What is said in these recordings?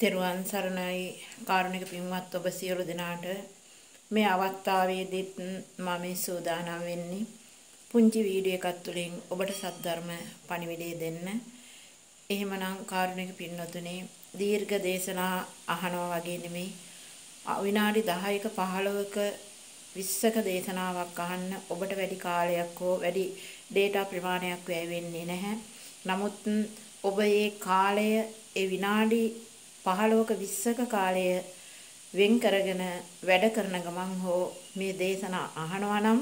තෙරුවන් සරණයි කාරුණික පින්වත් ඔබ සියලු දෙනාට මේ අවස්ථාවේදීත් මම මේ සූදානම් වෙන්නේ පුංචි වීඩියෝ එකක් තුළින් ඔබට සද්ධර්ම පණිවිඩය දෙන්න. එහෙමනම් කාරුණික පින්වතුනි දීර්ඝ දේශනා අහනවා වගේ නෙමෙයි විනාඩි 10ක 15ක 20ක දේශනාවක් අහන්න ඔබට වැඩි කාලයක් හෝ වැඩි data ප්‍රමාණයක් වැය වෙන්නේ නැහැ. නමුත් ඔබ මේ කාලය ඒ විනාඩි 15ක 20ක කාලය වෙන් කරගෙන වැඩ කරන ගමන් හෝ මේ දේශනා අහනවා නම්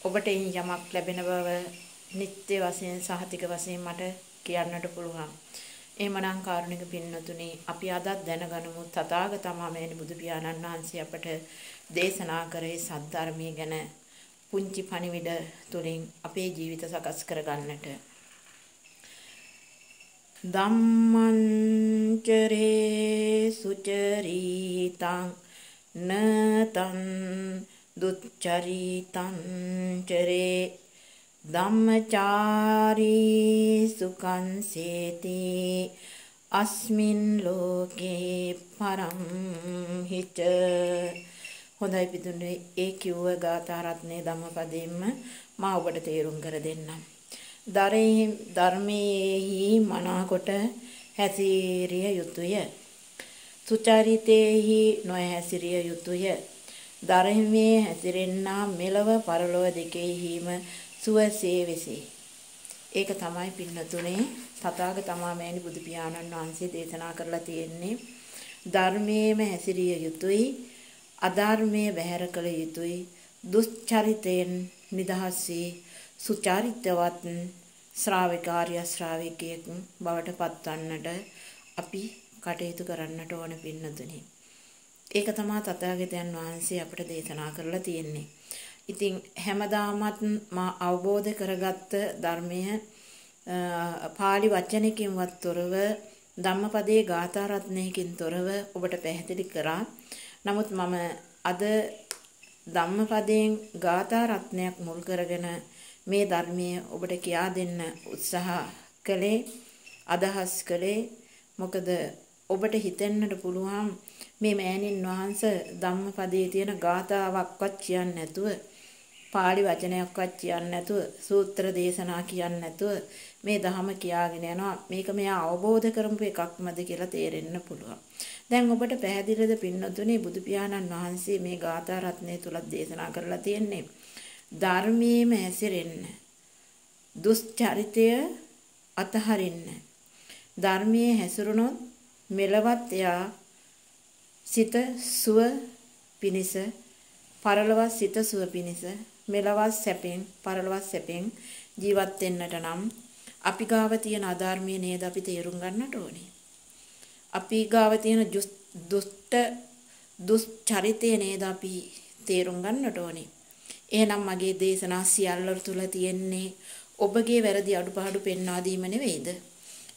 ඔබට යමක් ලැබෙන බව නිත්‍ය වශයෙන් සහතික වශයෙන් මට කියන්නට පුළුවන්. එහෙමනම් කාරුණික පින්නතුනි අපි අදත් දැනගනිමු තථාගතමහමෙනි බුදු පියාණන් වහන්සේ අපට දේශනා කරේ සද්ධර්මයේ ගැන පුංචි පණිවිඩ තුලින් අපේ ජීවිත සකස් කරගන්නට ධම්මංචරේ සුචරිතං නතං දුච්චරිතං චරේ ධම්මචාරී සුඛං සේති අස්මින් ලෝකේ පරම් හිත හොඳයි පිටුනේ. ඒ කිව්ව ගාථා රත්නේ ධම්මපදයෙන්ම මා ඔබට තේරුම් කර දෙන්නම්. ධර්මයේහි මනාකොට හැසිරිය යුතුය. සුචරිතේහි නොහැසිරිය යුතුය. ධර්මයේ හැසිරෙන්නා මෙලව පරලොව දෙකෙහිම සුවසේ වෙසේ. ඒක තමයි පින්නතුනේ තථාගතමාමෑණි බුදු පියාණන් වහන්සේ දේශනා කරලා තියෙන්නේ. ධර්මයේම හැසිරිය යුතුයි. අධර්මයේ බැහැර කළ යුතුයි. දුෂ්චරිතයෙන් නිදහස් වී සුචරිතවත් ශ්‍රාවිකාර්ය ශ්‍රාවිකයෙක් බවට පත්වන්නට අපි කටයුතු කරන්නට ඕන පින්නතුනි. ඒක තමයි තථාගතයන් වහන්සේ අපට දේශනා කරලා තියෙන්නේ. ඉතින් හැමදාමත් මා අවබෝධ කරගත්ත ධර්මය පාලි වචනකින්වත් තොරව ධම්මපදයේ ගාථා රත්නයකින් තොරව ඔබට පැහැදිලි කරා. නමුත් මම අද ධම්මපදයෙන් ගාථා රත්නයක් මුල් කරගෙන මේ ධර්මයේ ඔබට කියා දෙන්න උත්සාහ කළේ අදහස් කළේ. මොකද ඔබට හිතෙන්නට පුළුවන් මේ මෑණින් වහන්සේ ධම්මපදයේ තියෙන ගාථාවක්වත් කියන්නේ නැතුව පාළි වචනයක්වත් කියන්නේ නැතුව සූත්‍ර දේශනා කියන්නේ නැතුව මේ ධහම කියාගෙන යනවා. මේක මෙයා අවබෝධ කරමු එකක්මද කියලා තේරෙන්න පුළුවන්. දැන් ඔබට පැහැදිලිද පින්නතුනේ බුදු පියාණන් වහන්සේ මේ ගාථා රත්නය තුල දේශනා කරලා තියෙන්නේ. ධර්මයේම ඇසිරෙන්න දුස්චරිතය අතහරින්න ධර්මයේ හැසිරුණොත් මෙලවත් එයා සිත සුව පිනිස පරලොවත් සිත සුව පිනිස මෙලවත් සැපෙන් පරලොවත් සැපෙන් ජීවත් වෙන්නට නම් අපි ගාව තියෙන අධර්මයේ නේද අපි තේරුම් ගන්නට ඕනේ. අපි ගාව තියෙන දුෂ්ට දුෂ්චරිතය නේද අපි තේරුම් ගන්නට ඕනේ. එහෙනම් මගේ දේශනා සියල්ල තුළ තියෙන්නේ ඔබගේ වැරදි අඩුපාඩු පෙන්වා දීම නෙවෙයිද?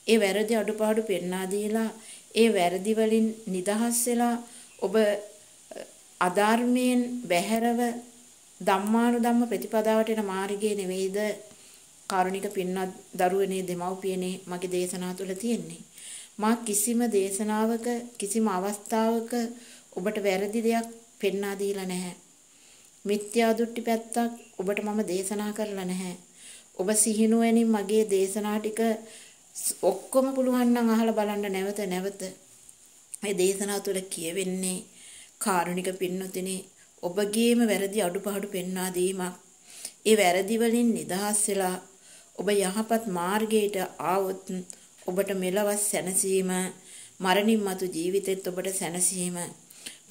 ඒ වැරදි අඩුපාඩු පෙන්වා දීලා ඒ වැරදි වලින් නිදහස් වෙලා ඔබ අධර්මයෙන් බැහැරව ධම්මානුධම්ම ප්‍රතිපදාවට එන මාර්ගයේ නෙවෙයිද කාරුණික පින්වත් දරුවනේ දෙමව්පියනේ මගේ දේශනා තුළ තියෙන්නේ. මා කිසිම දේශනාවක කිසිම අවස්ථාවක ඔබට වැරදි දෙයක් පෙන්වා දීලා නැහැ. මිත්‍යා දෘෂ්ටි පැත්තක් ඔබට මම දේශනා කරලා නැහැ. ඔබ සිහිනුවණින් මගේ දේශනා ටික ඔක්කොම පුළුවන් නම් අහලා බලන්න නැවත නැවත. මේ දේශනා තුළ කියවෙන්නේ කාරුණික පින්නොතිනේ ඔබගේම වැරදි අඩුපාඩු පෙන්වා දීමක්. ඒ වැරදි වලින් නිදහස් වෙලා ඔබ යහපත් මාර්ගයට ආවොත් ඔබට මෙලවස් සැනසීම මරණින් මතු ජීවිතෙත් ඔබට සැනසීම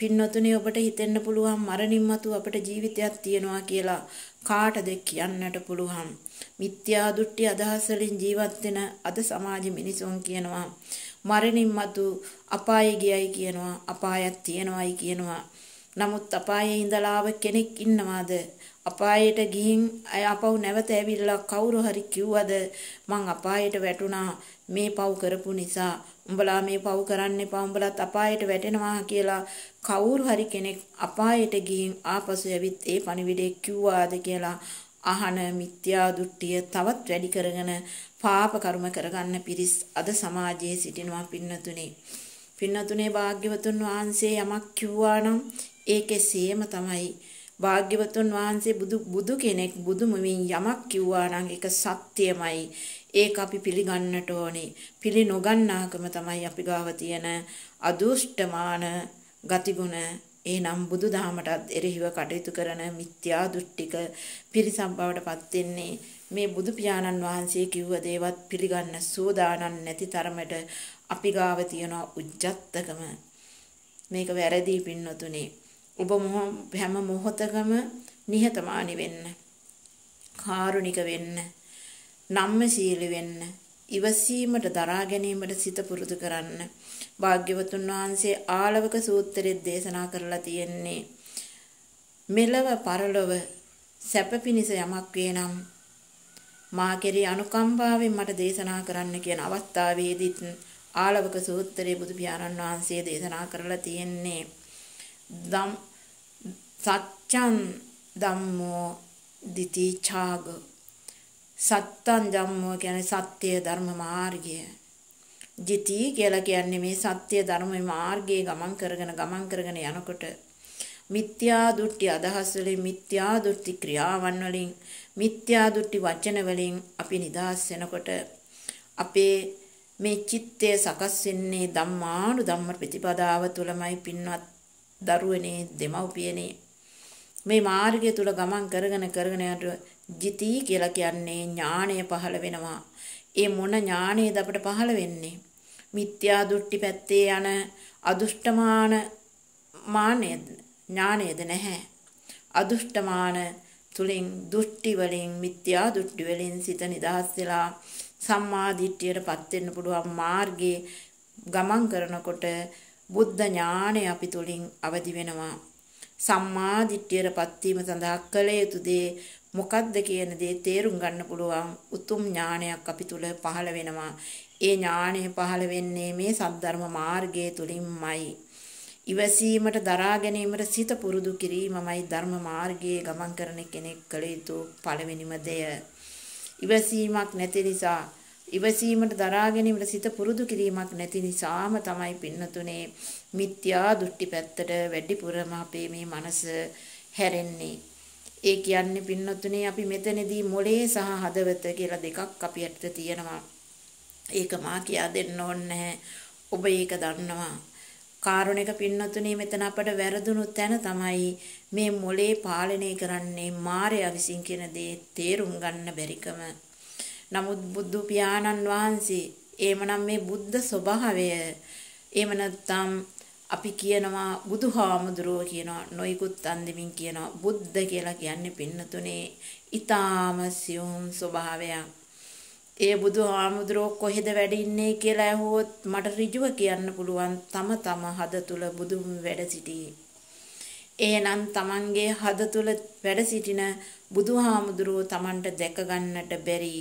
පින්නතුනේ ඔබට හිතෙන්න පුළුවන් මරණින් මතු අපට ජීවිතයක් තියෙනවා කියලා කාටද කියන්නට පුළුවන්. මිත්‍යා දෘෂ්ටි අදහස් වලින් ජීවත් වෙන අද සමාජ මිනිසුන් කියනවා මරණින් මතු අපායේ ගියයි කියනවා අපායක් තියෙනවයි කියනවා. නමුත් අපායේ ඉඳලාව කෙනෙක් ඉන්නවාද? අපායට ගිහින් අය අපව නැවත ඇවිල්ලා කවුරු හරි කිව්වද මං අපායට වැටුණා මේ පව් කරපු නිසා උඹලා මේ පව් කරන්න එපා උඹලත් අපායට වැටෙනවා කියලා කවුරු හරි කෙනෙක් අපායට ගිහින් ආපසු ඇවිත් ඒ පණිවිඩය කිව්වාද කියලා අහන මිත්‍යා දෘෂ්ටිය තවත් වැඩි කරගෙන පාප කර්ම කරගන්න පිරිස් අද සමාජයේ සිටිනවා පින්නතුනේ පින්නතුනේ භාග්‍යවතුන් වහන්සේ යමක් කිව්වා නම් ඒකේ සේම තමයි භාග්‍යවතුන් වහන්සේ බුදු බුදු කෙනෙක් බුදුමමින් යමක් කිව්වා නම් ඒක සත්‍යමයි. ඒක අපි පිළිගන්නට ඕනේ. පිළි නොගන්නාකම තමයි අපි ගාව තියෙන අදුෂ්ඨමාන ගතිගුණ. එනම් බුදුදහමටත් එරෙහිව කටයුතු කරන මිත්‍යා දෘෂ්ටික පිරිසක් බවට පත් වෙන්නේ. මේ බුදු පියාණන් වහන්සේ කිව්ව දේවත් පිළිගන්න සෝදානම් නැති තරමට අපි ගාව තියෙන උජ්ජත්තකම. මේක වැරදි පින්නතුනේ. ඔබ හැම මොහොතකම නිහතමානී වෙන්න. කාරුණික වෙන්න. නම්මශීලී වෙන්න ඉවසීමට දරා ගැනීමට සිත පුරුදු කරන්න. භාග්‍යවතුන් වහන්සේ ආලවක සූත්‍රයේ දේශනා කරලා තියෙන්නේ මෙලව පරලොව සැප පිනිස යමක් වේනම් මා කෙරෙහි අනුකම්පාවෙන් මට දේශනා කරන්න කියන අවස්ථාවේදීත් ආලවක සූත්‍රයේ බුදු පියාණන් වහන්සේ දේශනා කරලා තියෙන්නේ. දම් සච්ඡන් ධම්මෝ දිති ඡාග සත්තං ධම්මෝ කියන්නේ සත්‍ය ධර්ම මාර්ගය. ජිති කියලා කියන්නේ මේ සත්‍ය ධර්ම මාර්ගයේ ගමන් කරගෙන ගමන් කරගෙන යනකොට මිත්‍යා දෘෂ්ටි අදහස් වලින් මිත්‍යා දෘෂ්ටි ක්‍රියාවන් වලින් මිත්‍යා දෘෂ්ටි වචන වලින් අපි නිදහස් වෙනකොට අපේ මේ චිත්තය සකස් වෙන්නේ ධම්මානු ධම්ම ප්‍රතිපදාව තුළමයි පින්වත් දරුවනේ දෙමව්පියනේ. මේ මාර්ගය තුල ගමන් කරගෙන කරගෙන යනකොට ජිති කියලා කියන්නේ ඥාණය පහළ වෙනවා. ඒ මොන ඥාණයද අපිට පහළ වෙන්නේ? මිත්‍යා දෘෂ්ටි පැත්තේ යන අදුෂ්ඨමාන මානේද ඥානේද නැහැ. අදුෂ්ඨමාන තුලින් දෘෂ්ටි වලින් මිත්‍යා දෘෂ්ටි වලින් සිත නිදහස් වෙලා සම්මා දිට්ඨියටපත් වෙන්න පුළුවන් මාර්ගයේ ගමන් කරනකොට බුද්ධ ඥානය අපි තුලින් අවදි වෙනවා. සම්මා දිට්ඨියටපත් වීම සඳහා කළ යුතු දේ මොකද්ද කියන දේ තේරුම් ගන්න පුළුවන් උතුම් ඥානයක් අපි තුල පහළ වෙනවා. ඒ ඥානය පහළ වෙන්නේ මේ සද්ධර්ම මාර්ගයේ තුලින්මයි. ඉවසීමට දරා ගැනීමට සිත පුරුදු කිරීමමයි ධර්ම මාර්ගයේ ගමන් කරන කෙනෙක් කළ යුතු පළවෙනිම දෙය. ඉවසීමක් නැති නිසා ඉවසීමට දරා ගැනීමට සිත පුරුදු කිරීමක් නැති නිසාම තමයි පින්නතුනේ මිත්‍යා දෘෂ්ටි පැත්තට වැඩිපුරම අපේ මේ මනස හැරෙන්නේ. ඒ කියන්නේ පින්නතුනේ අපි මෙතනදී මොලේ සහ හදවත කියලා දෙකක් අපි ඇත්ත තියෙනවා. ඒක මා කියා දෙන්න ඕනේ ඔබ ඒක දන්නවා. කාරුණික පින්නතුනේ මෙතන අපට වැරදුණු තැන තමයි මේ මොලේ පාලනය කරන්නේ මායя විසින් කියන දේ තේරුම් ගන්න බැරිකම. නමුත් බුදු පියාණන් වහන්සේ එහෙමනම් මේ බුද්ධ ස්වභාවය එහෙම නැත්නම් අපි කියනවා බුදුහාමුදුරුවෝ කියනවා නොයිකුත් අන්දමින් කියනවා බුද්ධ කියලා කියන්නේ පින්නතුනේ ඊ타ම සියුම් ස්වභාවයක්. ඒ බුදුහාමුදුරුවෝ කොහෙද වැඩින්නේ කියලා ඇහුවොත් මට ඍජුව කියන්න පුළුවන් තම තම හද තුල බුදුන් වැඩ සිටියේ. එහෙනම් Tamanගේ හද තුල වැඩ සිටින බුදුහාමුදුරුවෝ Tamanට දැක ගන්නට බැරි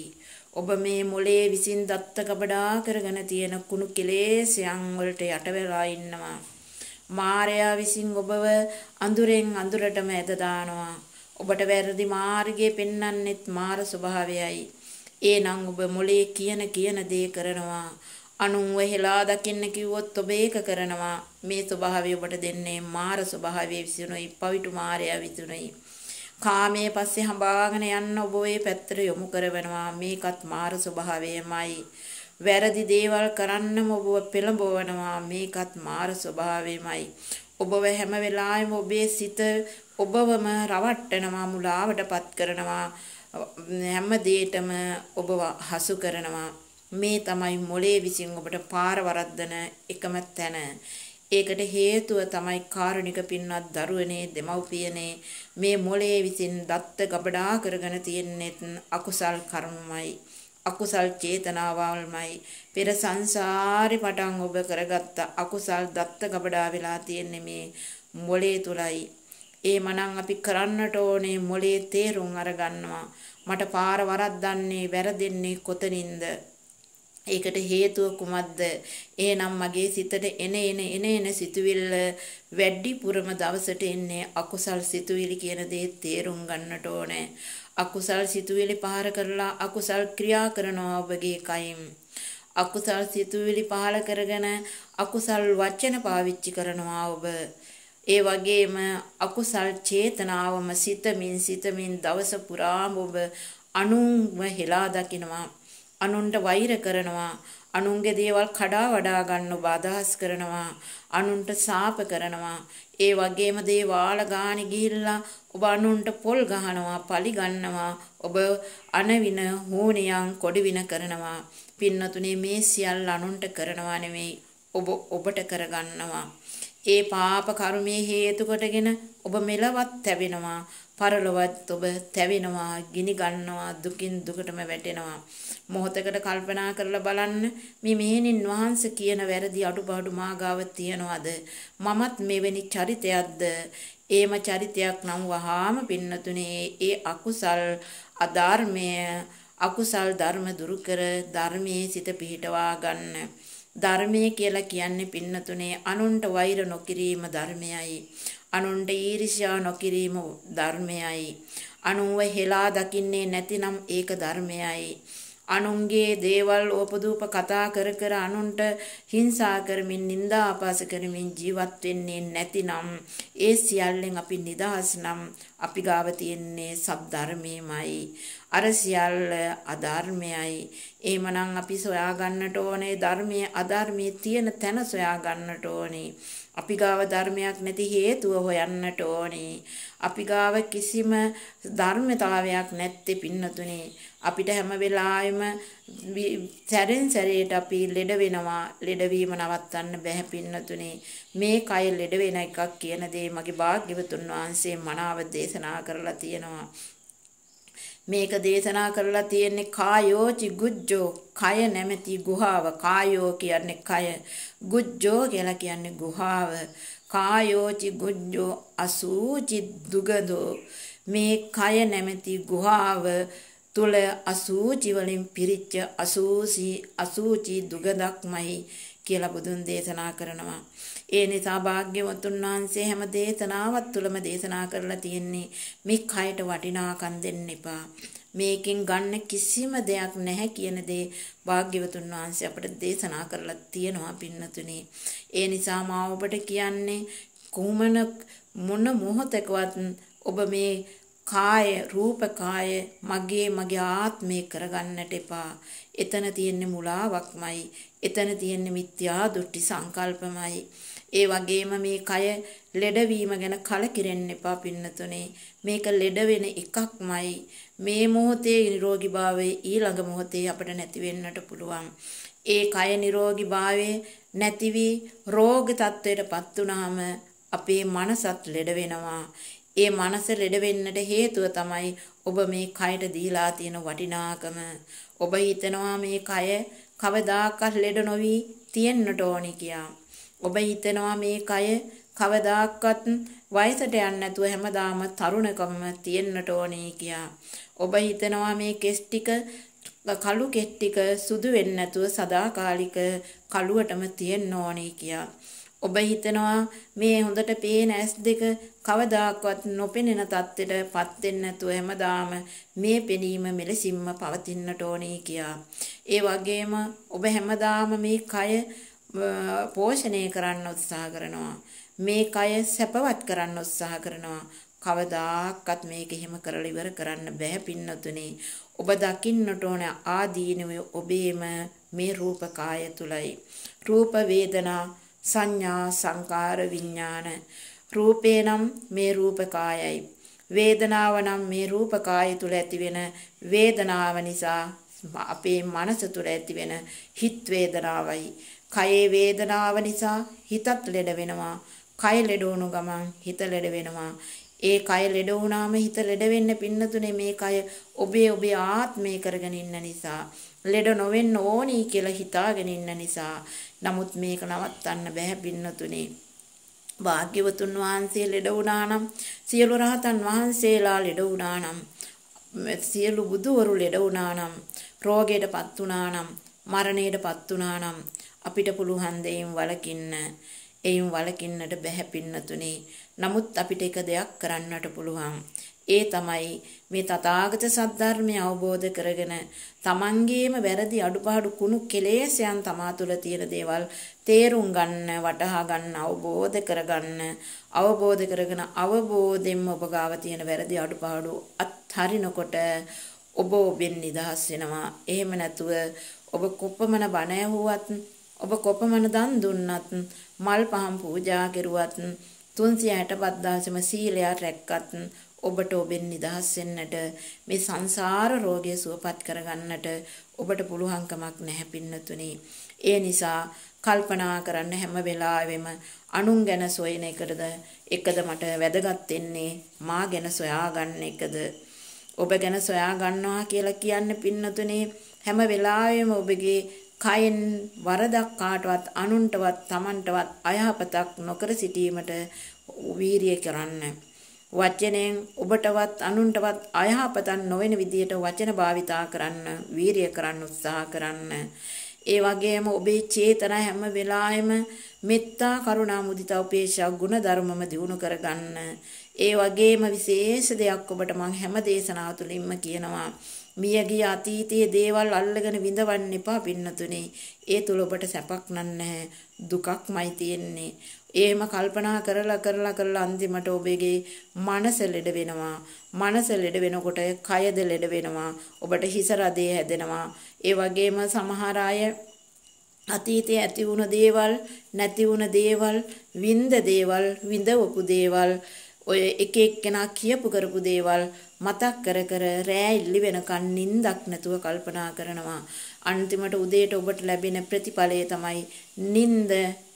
ඔබ මේ මොලේ විසින් දත්ත කබඩා කරගෙන තියෙන කුණු කෙලෙස්යන් වලට යට වෙලා ඉන්නවා. මාරයා විසින් ඔබව අඳුරෙන් අඳුරටම ඇද දානවා. ඔබට වැරදි මාර්ගය පෙන්වන්නෙත් මාර ස්වභාවයයි. ඒනම් ඔබ මොලේ කියන කියන දේ කරනවා. අනුන්ව හෙලා දකින්න කිව්වොත් ඔබ ඒක කරනවා. මේ ස්වභාවය ඔබට දෙන්නේ මාර ස්වභාවයේ විසිනුයි පවිතු මාරයා විසිනුයි. කාමයේ පස්සේ හඹාගෙන යන්න ඔබ ওই පැත්තට යොමු කරවනවා. මේකත් මාර ස්වභාවයමයි. වැරදි දේවල් කරන්නම ඔබව පෙළඹවනවා. මේකත් මාර ස්වභාවයමයි. ඔබව හැම වෙලාවෙම ඔබේ සිත ඔබවම රවට්ටනවා මුලාවටපත් කරනවා. හැම දෙයකම ඔබව හසු කරනවා. මේ තමයි මොලේ විසින් ඔබට පාර වරද්දන එකම තැන. ඒකට හේතුව තමයි කාරුණික පින්වත් දරුවනේ දෙමව්පියනේ. මේ මොලේ විසින් දත්ත ගබඩා කරගෙන තියෙන්නේ අකුසල් කර්මමයි. අකුසල් චේතනාවල්මයි පෙර සංසාරේ පටන් ඔබ කරගත්ත අකුසල් දත්ත ගබඩා වෙලා තියෙන්නේ මේ මොලේ තුලයි ඒ මනං අපි කරන්නට ඕනේ මොලේ තේරුම් අරගන්නවා මට පාර වරද්දන්නේ වැරදෙන්නේ කොතනින්ද ඒකට හේතුව කුමක්ද? එහෙනම් මගේ සිතට එන එන එන එන සිතුවිල්ල වැඩිපුරම දවසට එන්නේ අකුසල් සිතුවිලි කියන දේ තේරුම් ගන්නට ඕනේ. අකුසල් සිතුවිලි පහර කරලා අකුසල් ක්‍රියා කරනවා ඔබගේ කයින්. අකුසල් සිතුවිලි පහල කරගෙන අකුසල් වචන පාවිච්චි කරනවා ඔබ. ඒ වගේම අකුසල් චේතනාවම සිතමින් සිතමින් දවස පුරාම ඔබ අනුන්ව හෙලා දකිනවා. අනුන්ට වෛර කරනවා. අනුන්ගේ දේවල් කඩා වඩා ගන්න ඔබ අදහස් කරනවා. අනුන්ට සාප කරනවා. ඒ වගේම දේවාල ගානි ගිහිල්ලා ඔබ අනුන්ට පොල් ගහනවා, පලි ගන්නවා. ඔබ අනවින හෝනියන් කොඩිවින කරනවා. පින්නතුනේ මේ සියල්ල අනුන්ට කරනවා නෙමෙයි. ඔබ ඔබට කරගන්නවා. ඒ පාප කර්මයේ හේතු කොටගෙන ඔබ මෙලවත් තැවෙනවා. පරලොවත් ඔබ තැවෙනවා, ගිනි ගන්නවා, දුකින් දුකටම වැටෙනවා. මොහොතකට කල්පනා කරලා බලන්න මේ මෙහෙණින් වහන්සේ කියන වැරදි අඩුපාඩු මාගාව තියනවද? මමත් මෙවැනි චරිතයක්ද? ඒම චරිතයක් නම් වහාම පින්නතුනේ ඒ අකුසල් අධර්මය අකුසල් ධර්ම දුරු කර ධර්මයේ සිත පිහිටවා ගන්න. ධර්මයේ කියලා කියන්නේ පින්නතුනේ අනුන්ට වෛර නොකිරීම ධර්මයයි. අනුන්ට ඊර්ෂ්‍යා නොකිරීම ධර්මයයි. අනුන්ව හෙලා දකින්නේ නැතිනම් ඒක ධර්මයයි. අනුන්ගේ දේවල් ඕපදූප කතා කර කර අනුන්ට හිංසා කරමින් නිନ୍ଦා අපහාස කරමින් ජීවත් වෙන්නේ නැතිනම් ඒ සියල්ලෙන් අපි නිදහස් නම් අපි ගාව තියෙන්නේ සබ්ධර්මයමයි අර සියල්ල අධර්මයයි එහෙමනම් අපි සොයා ගන්නට ඕනේ ධර්මයේ අධර්මයේ තියෙන තැන සොයා ගන්නට ඕනේ අපි ගාව ධර්මයක් නැති හේතුව හොයන්නට ඕනේ. අපි ගාව කිසිම ධර්මතාවයක් නැත්තේ පින්නතුනේ. අපිට හැම වෙලාවෙම සැරෙන් සැරේට අපි ලෙඩ වෙනවා. ලෙඩවීම නවත්තන්න බැහැ පින්නතුනේ. මේ කය ලෙඩ වෙන එකක් කියන දේ මගේ භාග්‍යවතුන් වහන්සේ මනාව දේශනා කරලා තියෙනවා. මේක දේශනා කරලා තියෙන්නේ කායෝචි ගුජ්ජෝ කය නැමැති ගුහාව කායෝ කියන්නේ කය ගුජ්ජෝ කියලා කියන්නේ ගුහාව කායෝචි ගුජ්ජෝ අසූචි දුගදෝ මේ කය නැමැති ගුහාව තුල අසූචි වලින් පිරිච්ච අසූසි අසූචි දුගදක්මයි කියලා බුදුන් දේශනා කරනවා ඒ නිසා භාග්‍යවතුන් වහන්සේ හැම දේශනාවක් තුළම දේශනා කරලා තියෙන්නේ මේ කයට වටිනාකම් දෙන්න එපා. මේකෙන් ගන්න කිසිම දෙයක් නැහැ කියන දේ භාග්‍යවතුන් වහන්සේ අපට දේශනා කරලා තියෙනවා පින්නතුනේ. ඒ නිසා මා ඔබට කියන්නේ කුමන මොන මොහොතකවත් ඔබ මේ කාය රූප කාය මගේ මගේ ආත්මේ කරගන්නට එපා. එතන තියෙන්නේ මුලාවක්මයි. එතන තියෙන්නේ මිත්‍යා දෘෂ්ටි සංකල්පමයි. ඒ වගේම මේ කය ලෙඩවීම ගැන කලකිරෙන්න එපා පින්නතුනේ. මේක ලෙඩ වෙන එකක්මයි. මේ මොහොතේ නිරෝගීභාවයේ ඊළඟ මොහොතේ අපිට නැති වෙන්නට පුළුවන්. ඒ කය නිරෝගීභාවයේ නැති වී රෝග තත්ත්වයටපත් වුනහම අපේ මනසත් ලෙඩ වෙනවා. ඒ මනස ලෙඩ වෙන්නට හේතුව තමයි ඔබ මේ කයට දීලා තියෙන වටිනාකම. ඔබ හිතනවා මේ කය කවදාකවත් ලෙඩ නොවි තියෙන්නට ඕනි කියලා. ඔබ හිතනවා මේ කය කවදාක්වත් වයසට යන්නේ නැතුව හැමදාම තරුණකම තියෙන්නට ඕනේ කියා. ඔබ හිතනවා මේ කෙස් ටික කළු කෙස් ටික සුදු වෙන්නේ නැතුව සදාකාලික කළුවටම තියෙන්න ඕනේ කියා. ඔබ හිතනවා මේ හොඳට පේන ඇස් දෙක කවදාකවත් නොපෙනෙන තත්ත්වයටපත් වෙන්නේ නැතුව හැමදාම මේ පෙනීම මෙලසින්ම පවතින්නට ඕනේ කියා. ඒ වගේම ඔබ හැමදාම මේ කය පෝෂණය කරන්න උත්සාහ කරනවා. මේ කය සැපවත් කරන්න උත්සාහ කරනවා. කවදාකවත් මේක එහෙම කරලා ඉවර කරන්න බෑ පින්නතුනේ. ඔබ දකින්නට ඕන ආදීනව ඔබේම මේ රූප කාය තුලයි. රූප වේදනා සංඥා සංකාර විඥාන රූපේ නම් මේ රූප කායයි. වේදනාව නම් මේ රූප කාය තුල ඇතිවෙන වේදනාව නිසා අපේ මනස තුල ඇතිවෙන හිත් වේදනාවයි. කයේ වේදනාව නිසා හිතත් ලෙඩ වෙනවා. කය ලෙඩ වුණු ගමන් හිත ලෙඩ වෙනවා. ඒ කය ලෙඩ වුණාම හිත ලෙඩ වෙන්න පින්නතුනේ මේ කය ඔබේ ඔබේ ආත්මය කරගෙන ඉන්න නිසා ලෙඩ නොවෙන්න ඕනි කියලා හිතාගෙන ඉන්න නිසා. නමුත් මේක නවත්තන්න බෑ පින්නතුනේ. භාග්‍යවතුන් වහන්සේ ලෙඩ වුණා නම් සියලු රහතන් වහන්සේලා ලෙඩ වුණා නම් සියලු බුදුවරු ලෙඩ වුණා නම් රෝගයටපත් වුණා නම් මරණයටපත් වුණා නම් අපිට පුළුවන් දෙයින් වලකින්න එයින් වලකින්නට බැහැ පින්නතුනේ. නමුත් අපිට එක දෙයක් කරන්නට පුළුවන්. ඒ තමයි මේ තථාගත සද්ධර්මය අවබෝධ කරගෙන තමන්ගේම වැරදි අඩුපාඩු කුණු කෙලෙස්යන් තමා තුළ තියෙන දේවල් තේරුම් ගන්න වටහා ගන්න අවබෝධ කරගන්න අවබෝධ කරගෙන අවබෝධයෙන්ම ඔබ ගාව තියෙන වැරදි අඩුපාඩු අත්හරිනකොට ඔබ ඔබෙන් නිදහස් වෙනවා එහෙම නැතුව ඔබ කොපමණ බණ ඇහුවත් ඔබ කොපමණ දන් දුන්නත් මල් පහන් පූජා කෙරුවත් 365 දවසම සීලය රැක්කත් ඔබට ඔබෙන් නිදහස් වෙන්නට මේ සංසාර රෝගය සුවපත් කරගන්නට ඔබට පුළුවන්කමක් නැහැ පින්නතුනි. ඒ නිසා කල්පනා කරන්න හැම වෙලාවෙම අනුන් ගැන සොයන එකද එකද මට වැදගත් වෙන්නේ මා ගැන සොයාගන්න එකද ඔබ ගැන සොයා ගන්නවා කියලා කියන්නේ පින්නතුනේ හැම වෙලාවෙම ඔබගේ කයෙන් වරදක් කාටවත් අනුන්ටවත් Tamanටවත් අයහපතක් නොකර සිටීමට වීරිය කරන්න. වචනෙන් ඔබටවත් අනුන්ටවත් අයහපතක් නොවන විදියට වචන භාවිතා කරන්න වීරිය කරන්න උත්සාහ කරන්න. ඒ වගේම ඔබේ චේතන හැම වෙලාවෙම මෙත්තා කරුණා මුදිතා උපේක්ෂා ගුණ ධර්මම දිනු කරගන්න. ඒ වගේම විශේෂ දෙයක් ඔබට මම හැම දේශනාව තුළින්ම කියනවා. මියගිය අතීතයේ දේවල් අල්ලගෙන විඳවන්න එපා පින්නතුනේ. ඒ තුල ඔබට සැපක් නැහැ දුකක්මයි තියෙන්නේ. එහෙම කල්පනා කරලා කරලා කරලා අන්තිමට ඔබගේ මනස ලෙඩ වෙනවා. මනස ලෙඩ වෙනකොට කයද ලෙඩ වෙනවා. ඔබට හිස රදේ හැදෙනවා. ඒ වගේම සමහර අය අතීතයේ ඇති වුණ දේවල්, නැති වුණ දේවල්, විඳ දේවල්, විඳවපු දේවල් ඔය එක එක්කෙනා කියපු කරපු දේවල් මතක් කර කර රෑ ඉල්ලි වෙනකන් නිින්දක් නැතුව කල්පනා කරනවා. අන්තිමට උදේට ඔබට ලැබෙන ප්‍රතිඵලය තමයි නිින්ද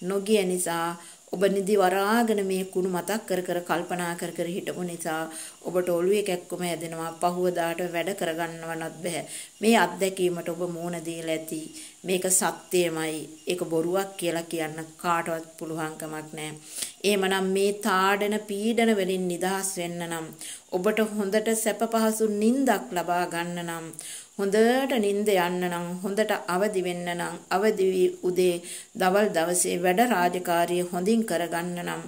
නොගිය නිසා ඔබ නිදි වරාගෙන මේ කුණු මතක් කර කර කල්පනා කර කර හිටපු නිසා ඔබට ඔළුවේ කැක්කම හැදෙනවා පහුවදාට වැඩ කරගන්නවවත් බෑ මේ අත්දැකීමට ඔබ මෝන දීලා ඇති. මේක සත්‍යමයි. ඒක බොරුවක් කියලා කියන්න කාටවත් පුළුවන්කමක් නැහැ එහෙමනම් මේ තාඩන පීඩන වලින් නිදහස් වෙන්න නම් ඔබට හොඳට සැප පහසු නිින්දක් ලබා ගන්න නම් හොඳට නිින්ද යන්න නම් හොඳට අවදි වෙන්න නම් අවදි උදේ දවල් දවසේ වැඩ රාජකාරිය හොඳින් කරගන්න නම්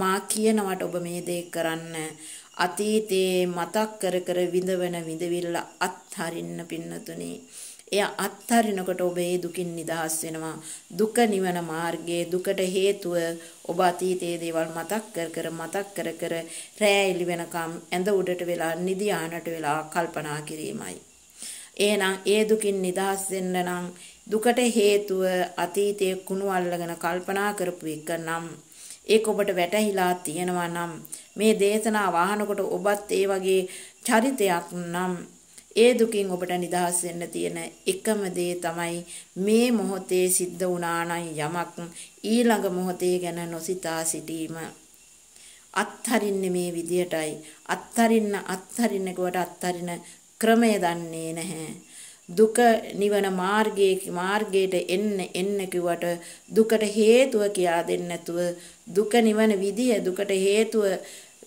මා කියනවට ඔබ මේ දේ කරන්න. අතීතේ මතක් කර කර විඳවන විඳවිල්ල අත්හරින්න පින්නතුනි. එය අත්හරිනකොට ඔබ ඒ දුකින් නිදහස් වෙනවා. දුක නිවන මාර්ගයේ දුකට හේතුව ඔබ අතීතයේ දේවල් මතක් කර කර මතක් කර කර රැය එළි වෙනකම් ඇඳ උඩට වෙලා නිදි ආනට වෙලා කල්පනා කිරීමයි. එහෙනම් ඒ දුකින් නිදහස් වෙන්න නම් දුකට හේතුව අතීතයේ කුණු අල්ලගෙන කල්පනා කරපු එක නම් ඒක ඔබට වැටහිලා තියෙනවා නම් මේ දේශනා වහනකොට ඔබත් ඒ වගේ චරිතයක් නම් ඒ දුකින් ඔබට නිදහස් වෙන්න තියෙන එකම දේ තමයි මේ මොහොතේ සිද්ධ වුණා නම් යමක් ඊළඟ මොහොතේ ගැන නොසිතා සිටීම. අත්හරින්නේ මේ විදියටයි. අත්හරින්න අත්හරින්න කොට අත්හරින ක්‍රමය දන්නේ නැහැ. දුක නිවන මාර්ගයේ මාර්ගයට එන්න එන්න කිව්වට දුකට හේතුව කියා දෙන්නේ නැතුව දුක නිවන විදිය දුකට හේතුව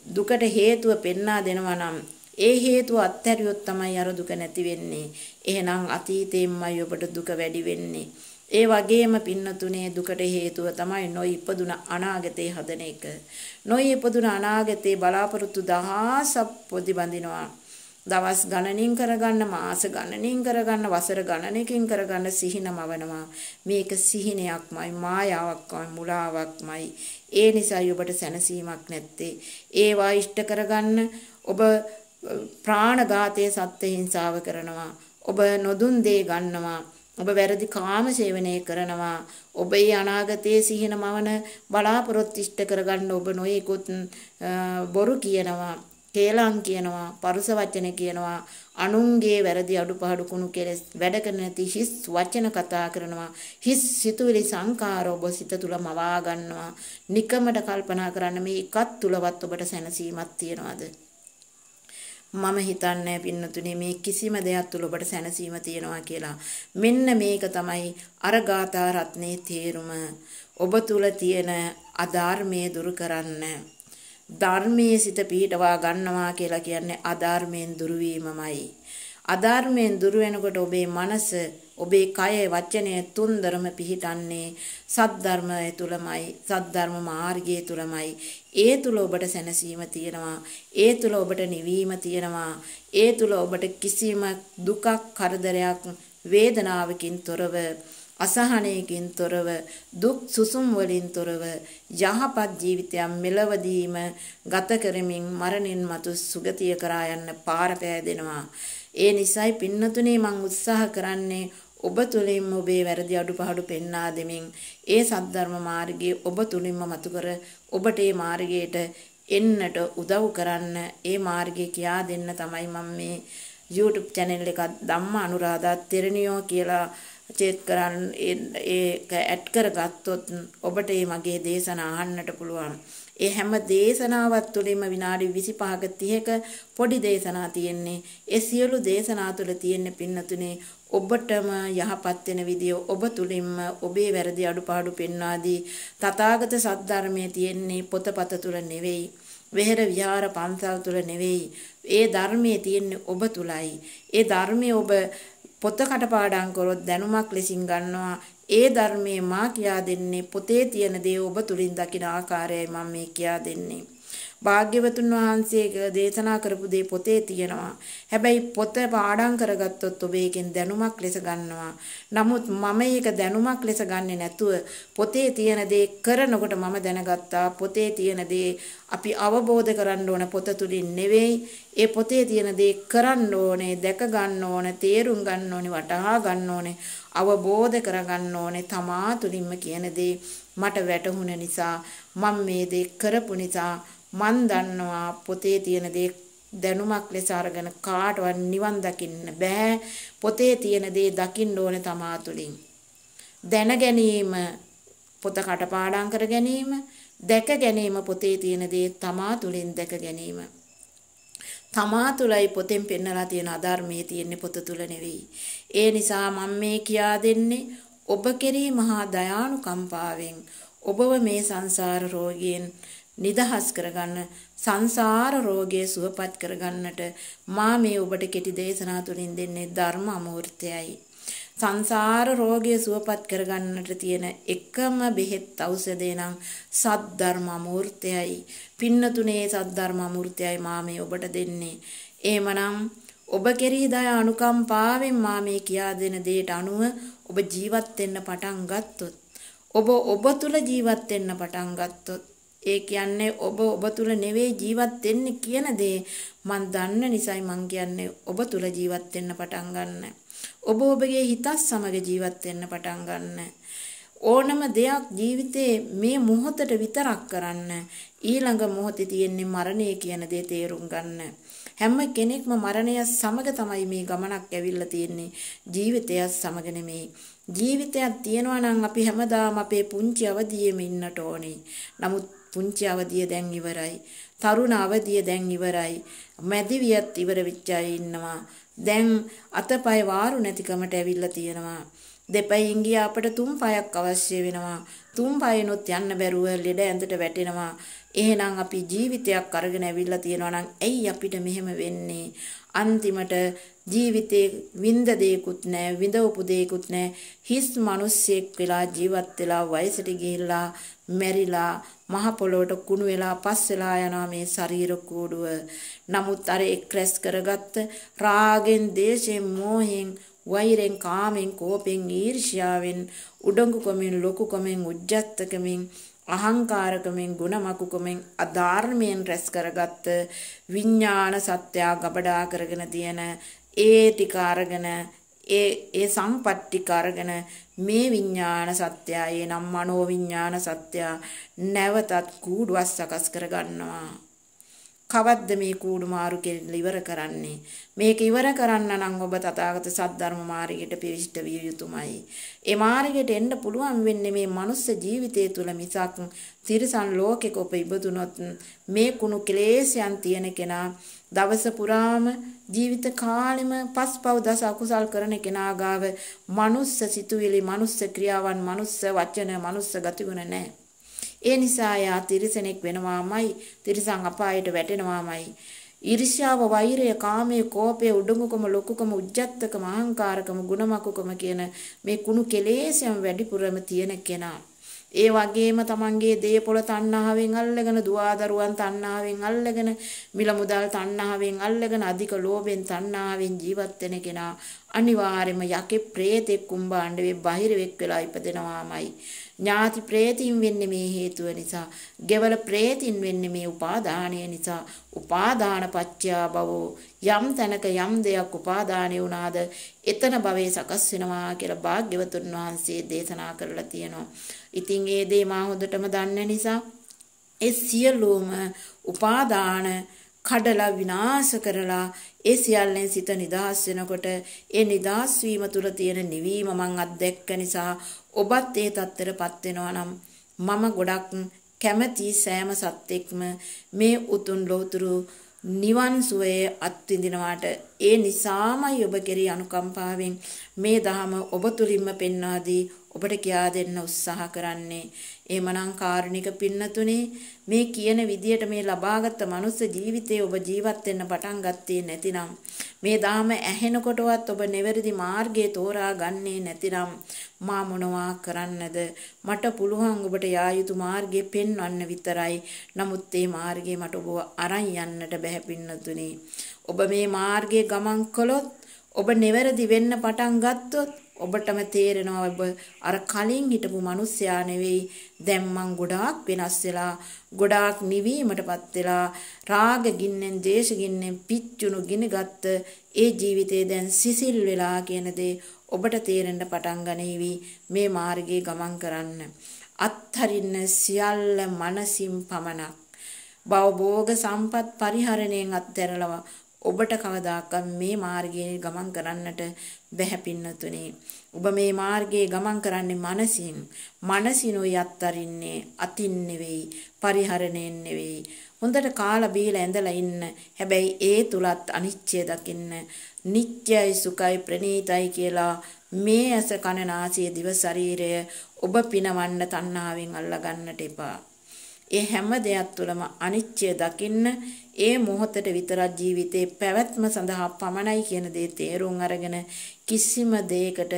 දුකට හේතුව පෙන්වා දෙනවා නම් ඒ හේතුව අත්හැරියොත් තමයි අර දුක නැති වෙන්නේ. එහෙනම් අතීතයෙන්මයි ඔබට දුක වැඩි වෙන්නේ. ඒ වගේම පින්නතුනේ දුකට හේතුව තමයි නොඉපදුන අනාගතේ හදන එක. නොඉපදුන අනාගතේ බලාපොරොත්තු දහසක් පොදි බඳිනවා. දවස් ගණනින් කරගන්න මාස ගණනින් කරගන්න වසර ගණනකින් කරගන්න සිහිනමවනවා මේක සිහිනයක්මයි මායාවක්මයි මුලාවක්මයි. ඒ නිසායි ඔබට සැනසීමක් නැත්තේ. ඒවා ඉෂ්ට කරගන්න ඔබ ප්‍රාණඝාතයේ සත්ත්ව හිංසාව කරනවා. ඔබ නොදුන් දේ ගන්නවා. ඔබ වැරදි කාම සේවනය කරනවා. ඔබ ඒ අනාගතයේ සිහිනමවන බලාපොරොත්තු ඉෂ්ට කරගන්න ඔබ නොයෙකුත් බොරු කියනවා. කේලම් කියනවා පරුස වචන කියනවා අනුන්ගේ වැරදි අඩුපාඩු කුණු කෙලස් වැඩ කරන නැති හිස් වචන කතා කරනවා. හිස් සිතුවිලි සංකාර ඔබ සිත තුල මවා ගන්නවා. නිකමට කල්පනා කරන්න මේ එකත් තුලවත් ඔබට සැනසීමක් තියනවාද? මම හිතන්නේ පින්නතුනේ මේ කිසිම දෙයක් තුල ඔබට සැනසීම තියනවා කියලා. මෙන්න මේක තමයි අරගාථා රත්නේ තේරුම. ඔබ තුල තියෙන අධර්මයේ දුරු කරන්න. ධර්මයේ සිට පිහිටවා ගන්නවා කියලා කියන්නේ අධර්මයෙන් දුරු වීමමයි. අධර්මයෙන් දුර වෙනකොට ඔබේ මනස ඔබේ කය වචනය තුන්දරම පිහිටන්නේ සද්ධර්මය තුලමයි සද්ධර්ම මාර්ගයේ තුලමයි ඒ තුල ඔබට සැනසීම තියෙනවා ඒ තුල ඔබට නිවීම තියෙනවා ඒ තුල ඔබට කිසිම දුකක් කරදරයක් වේදනාවකින් තොරව අසහනයකින් තොරව දුක් සුසුම් වලින් තොරව යහපත් ජීවිතයක් මෙලවදීම ගත කරමින් මරණින් මතු සුගතිය කරා යන්න පාර පෑදෙනවා. ඒ නිසයි පින්නතුනේ මං උත්සාහ කරන්නේ ඔබ තුලින්ම ඔබේ වැරදි අඩුපාඩු පෙන්වා දෙමින්. ඒ සද්ධර්ම මාර්ගයේ ඔබ තුලින්ම මතු කර ඔබට ඒ මාර්ගයට එන්නට උදව් කරන්න ඒ මාර්ගය කියා දෙන්න තමයි මම මේ YouTube channel එක ධම්ම අනුරාධා තෙරණියෝ කියලා චේත් කරන් ඒක ඇඩ් කරගත්තොත් ඔබට මේ මගේ දේශනා අහන්නට පුළුවන්. ඒ හැම දේශනාවක් තුළින්ම විනාඩි 25ක 30ක පොඩි දේශනා තියෙන්නේ. ඒ සියලු දේශනා තුළ තියෙන පින්නතුනේ ඔබටම යහපත් වෙන විදිය ඔබ තුලින්ම ඔබේ වැරදි අඩුපාඩු පෙන්වා දී තථාගත සද්ධර්මයේ තියෙන්නේ පොතපත තුල නෙවෙයි වෙහෙර විහාර පන්සල් තුල නෙවෙයි ඒ ධර්මයේ තියෙන්නේ ඔබ තුලයි ඒ ධර්මයේ ඔබ පොත කටපාඩම් කරොත් දැනුමක් ලෙසින් ගන්නවා. ඒ ධර්මයේ මා කියා දෙන්නේ පොතේ තියෙන දේ ඔබ තුලින් දකින ආකාරයයි මම මේ කියා දෙන්නේ. භාග්‍යවතුන් වහන්සේ දේශනා කරපු දේ පොතේ තියෙනවා. හැබැයි පොත පාඩම් කරගත්තොත් ඔබ ඒකෙන් දැනුමක් ලෙස ගන්නවා. නමුත් මම ඒක දැනුමක් ලෙස ගන්නෙ නැතුව පොතේ තියෙන දේ කරනකොට මම දැනගත්තා පොතේ තියෙන දේ අපි අවබෝධ කරන්න ඕන පොත තුලින් නෙවෙයි. ඒ පොතේ තියෙන දේ කරන්න ඕනේ, දැක ගන්න ඕනේ, තේරුම් ගන්න ඕනේ, වටහා ගන්න ඕනේ, අවබෝධ කරගන්න ඕනේ තමා තුලින්ම කියන දේ මට වැටහුණ නිසා මම මේ දේ කරපු නිසා මන් දන්නවා පොතේ තියෙන දේ දැනුමක් ලෙස අරගෙන කාටවත් නිවන් දකින්න බෑ. පොතේ තියෙන දේ දකින්න ඕනේ තමා තුලින් දැන ගැනීම පොත කටපාඩම් කර ගැනීම දැක ගැනීම පොතේ තියෙන දේ තමා තුලින් දැක ගැනීම. තමා තුලයි පොතෙන් පෙන්නලා තියෙන අධර්මයේ තියෙන්නේ පොත තුල නෙවෙයි. ඒ නිසා මම මේ කියා දෙන්නේ ඔබ කෙරෙහි මහා දයානුකම්පාවෙන් ඔබව මේ සංසාර රෝගයෙන් නිදහස් කරගන්න සංසාර රෝගය සුවපත් කරගන්නට මා මේ ඔබට කෙටි දේශනා තුලින් දෙන්නේ ධර්ම අමූර්තයයි. සංසාර රෝගය සුවපත් කරගන්නට තියෙන එකම බෙහෙත් ඖෂධය නම් සද්ධර්ම අමූර්තයයි. පින්නතුනේ සද්ධර්ම අමූර්තයයි මා මේ ඔබට දෙන්නේ. එහෙමනම් ඔබ කෙරෙහි දය අනුකම්පාවෙන් මා මේ කියා දෙන දේට අනුව ඔබ ජීවත් වෙන්න පටන් ගත්තොත් ඔබ ඔබ තුල ජීවත් වෙන්න පටන් ගත්තොත් ඒ කියන්නේ ඔබ ඔබ තුල නෙවෙයි ජීවත් වෙන්නේ කියන දේ මන් දන්න නිසායි මං කියන්නේ ඔබ තුල ජීවත් වෙන්න පටන් ගන්න. ඔබ ඔබගේ හිතත් සමග ජීවත් වෙන්න පටන් ගන්න. ඕනම දෙයක් ජීවිතේ මේ මොහොතට විතරක් කරන්න. ඊළඟ මොහොතේ තියෙන්නේ මරණය කියන දේ තේරුම් ගන්න. හැම කෙනෙක්ම මරණය සමග තමයි මේ ගමනක් ඇවිල්ලා තියෙන්නේ. ජීවිතයත් සමග නෙමෙයි. ජීවිතයක් තියෙනවා නම් අපි හැමදාම අපේ පුංචි අවදියේම ඉන්නට ඕනේ. නමුත් පුංචි අවදිය දැන් ඉවරයි. තරුණ අවදිය දැන් ඉවරයි. මැදිවියත් ඉවර වෙච්ච අය ඉන්නවා. දැන් අතපය වාරු නැතිකමට ඇවිල්ලා තියෙනවා. දෙපයින් ගියා අපට තුන් පයක් අවශ්‍ය වෙනවා. තුන් පයනොත් යන්න බැරුව ලෙඩ ඇඳට වැටෙනවා. එහෙනම් අපි ජීවිතයක් අරගෙන ඇවිල්ලා තියෙනවා නම් ඇයි අපිට මෙහෙම වෙන්නේ? අන්තිමට ජීවිතේ විඳ දෙයක්ුත් නැහැ විඳවපු දෙයක්ුත් නැහැ හිස් මිනිස්සෙක් වෙලා ජීවත් වෙලා වයසට ගිහිල්ලා මැරිලා මහ පොළොවට කුණු වෙලා පස් වෙලා යනවා මේ ශරීර කූඩුව. නමුත් අර එක්රැස් කරගත්ත රාගෙන්, දේශයෙන්, මෝහෙන්, වෛරෙන්, කාමෙන්, කෝපෙන්, ඊර්ෂ්‍යාවෙන්, උඩඟුකමෙන්, ලොකුකමෙන්, උජ්ජත්තකමෙන් අහංකාරකමෙන් ಗುಣමකුකමෙන් අධාර්මයෙන් රැස් කරගත්ත විඥාන සත්‍යා ගබඩා කරගෙන තියෙන ඒ ටික අරගෙන ඒ ඒ සම්පatti කරගෙන මේ විඥාන සත්‍යය නම් මනෝ විඥාන සත්‍ය නැවතත් කූඩුවක් සකස් කර ගන්නවා කවද්ද මේ කූඩු මාරු කෙරෙලා ඉවර කරන්නේ? මේක ඉවර කරන්න නම් ඔබ තථාගත සද්ධර්ම මාර්ගයට පිවිෂ්ඨ විය යුතුමයි. ඒ මාර්ගයට එන්න පුළුවන් වෙන්නේ මේ මනුස්ස ජීවිතය තුළ මිසක් තිරිසන් ලෝකෙක ඔබ ඉබදුනොත් මේ කුණු ක්ලේශයන් තියෙන කෙනා දවස පුරාම ජීවිත කාලෙම පස්පව් දස අකුසල් කරන කෙනා ගාව මනුස්ස සිතුවිලි මනුස්ස ක්‍රියාවන් මනුස්ස වචන මනුස්ස ගතිගුණ නැහැ ඒ නිසා යා තිරිසනෙක් වෙනවාමයි තිරිසන් අපායට වැටෙනවාමයි ඊර්ෂ්‍යාව, වෛරය, කාමයේ, කෝපය, උඩඟුකම, ලොකුකම, උජ්ජත්තකම, අහංකාරකම, ගුණමකුකම කියන මේ කුණු කෙලෙස්යන් වැඩිපුරම තියෙන කෙනා. ඒ වගේම තමන්ගේ දේපොළ තණ්හාවෙන් අල්ලගෙන දුවදරුවන් තණ්හාවෙන් අල්ලගෙන මිල මුදල් තණ්හාවෙන් අල්ලගෙන අධික ලෝභෙන් තණ්හාවෙන් ජීවත් වෙන කෙනා අනිවාර්යයෙන්ම යකේ ප්‍රේතෙක් කුඹාණ්ඩේ බහිරෙක් වෙලා ඉපදෙනවාමයි. ඥාති ප්‍රේතින් වෙන්නේ මේ හේතුව නිසා. ගෙවල ප්‍රේතින් වෙන්නේ මේ උපාදානය නිසා. උපාදාන පත්‍යා භවෝ යම් තැනක යම් දෙයක් උපාදානය වුණාද එතන භවයේ සකස් වෙනවා කියලා භාග්‍යවතුන් වහන්සේ දේශනා කරලා තියෙනවා. ඉතින් ඒ දේ මා හොඳටම දන්න නිසා ඒ සියලුම උපාදාන කඩලා විනාශ කරලා ඒ සියල්ලෙන් සිත නිදහස් වෙනකොට ඒ නිදහස් වීම තුල තියෙන නිවීම මං අත්දැක්ක නිසා ඔබත් ඒ தත්තරපත් වෙනවා නම් මම ගොඩක් කැමැති සෑම සත්‍යෙක්ම මේ උතුම් ලෝතුරු නිවන් සුවය අත්විඳිනවාට ඒ නිසාමයි ඔබ කෙරෙහි අනුකම්පාවෙන් මේ ධහම ඔබ තුලින්ම පෙන්වා දී ඔබට කියා දෙන්න උත්සාහ කරන්නේ. එමනම් කාරුණික පින්නතුනේ මේ කියන විදියට මේ ලබාගත් මනුස්ස ජීවිතේ ඔබ ජීවත් වෙන්න පටන් ගත්තේ නැතිනම් මේ ධාම ඇහෙනකොටවත් ඔබ නිවැරදි මාර්ගයේ තෝරා ගන්නේ නැතිනම් මා මොනවා කරන්නද? මට පුළුවන් ඔබට යා යුතු මාර්ගය පෙන්වන්න විතරයි. නමුත් මේ මාර්ගයේ මට ඔබව අරන් යන්නට බැහැ පින්නතුනේ. ඔබ මේ මාර්ගයේ ගමන් කළොත් ඔබ නිවැරදි වෙන්න පටන් ගත්තොත් ඔබටම තේරෙනවා ඔබ අර කලින් හිටපු මිනිස්සයා නෙවෙයි. දැන් මං ගොඩාක් වෙනස් වෙලා ගොඩාක් නිවීමටපත් වෙලා රාග ගින්නෙන් දේශ ගින්නෙන් පිච්චුණු ගිනගත්ත ඒ ජීවිතේ දැන් සිසිල් වෙලා කියන දේ ඔබට තේරෙන්න පටන් ගනීවි. මේ මාර්ගයේ ගමන් කරන්න. අත්හරින්න සියල්ල මනසින් පමණක්. භවභෝග සම්පත් පරිහරණයෙන් අත්හැරලවා. ඔබට කවදාකවත් මේ මාර්ගයේ ගමන් කරන්නට බැහැ පින්නතුනේ. ඔබ මේ මාර්ගයේ ගමන් කරන්නේ මනසින්. මනසිනුයි අත්තරින්නේ අතින් නෙවෙයි, පරිහරණයෙන් නෙවෙයි. හොඳට කාලා බීලා ඇඳලා ඉන්න. හැබැයි ඒ තුලත් අනිත්‍ය දකින්න. නිත්‍යයි සුඛයි ප්‍රණීතයි කියලා මේ ඇස කන නාසය දිව ශරීරය ඔබ පිනවන්න තණ්හාවෙන් අල්ලගන්නට එපා. ඒ හැම දෙයක් තුළම අනිත්‍ය දකින්න ඒ මොහොතට විතරක් ජීවිතේ පැවැත්ම සඳහා පමණයි කියන දේ තේරුම් අරගෙන කිසිම දෙයකට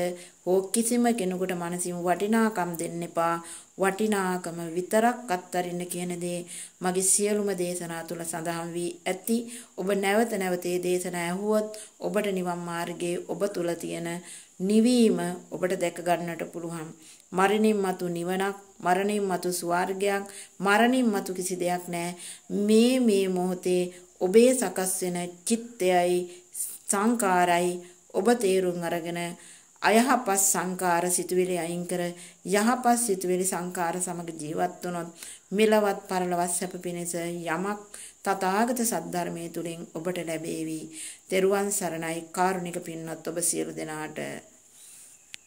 හෝ කිසිම කෙනෙකුට මනසින් වටිනාකම් දෙන්න එපා. වටිනාකම විතරක් අත්හරින්න කියන දේ මගේ සියලුම දේශනා තුල සඳහන් වී ඇති. ඔබ නැවත නැවත මේ දේශනා ඇහුවොත් ඔබට නිවන් මාර්ගයේ ඔබ තුල තියෙන නිවීම ඔබට දැක ගන්නට පුළුවන්. මරණින් මතු නිවනක් මරණින් මතු ස්වර්ගයක් මරණින් මතු කිසි දෙයක් නැහැ මේ මේ මොහොතේ ඔබේ සකස් වෙන චිත්තයයි සංකාරයි ඔබ තේරුම් අරගෙන අයහපත් සංකාර සිතුවිලි අයින් කර යහපත් සිතුවිලි සංකාර සමග ජීවත් වුණොත් මෙලවත් පරලවත් සැප පිණිස යමක් තථාගත සද්ධර්මයේ තුලින් ඔබට ලැබේවි. තෙරුවන් සරණයි කාරුණික පින්වත් ඔබ සියලු දෙනාට